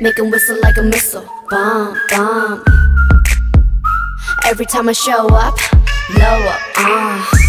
Make 'em whistle like a missile. Bomb, bomb. Every time I show up, blow up, uh.